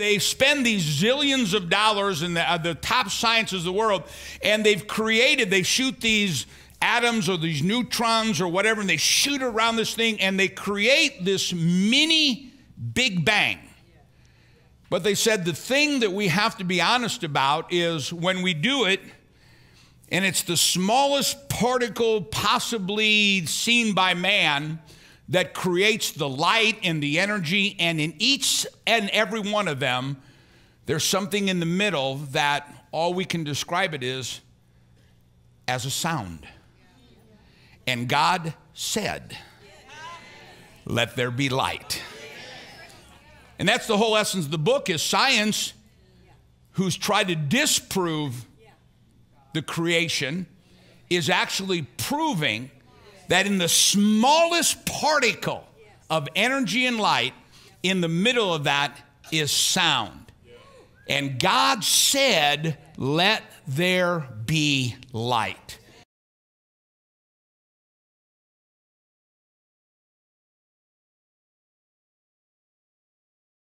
They spend these zillions of dollars in the, uh, the top sciences of the world, and they've created, they shoot these atoms or these neutrons or whatever, and they shoot around this thing, and they create this mini Big Bang. But they said the thing that we have to be honest about is when we do it, and it's the smallest particle possibly seen by man that creates the light and the energy. And in each and every one of them, there's something in the middle that all we can describe it is as a sound. And God said, Let there be light. And that's the whole essence of the book is science who's tried to disprove the creation is actually proving that in the smallest particle of energy and light, in the middle of that is sound. And God said, Let there be light.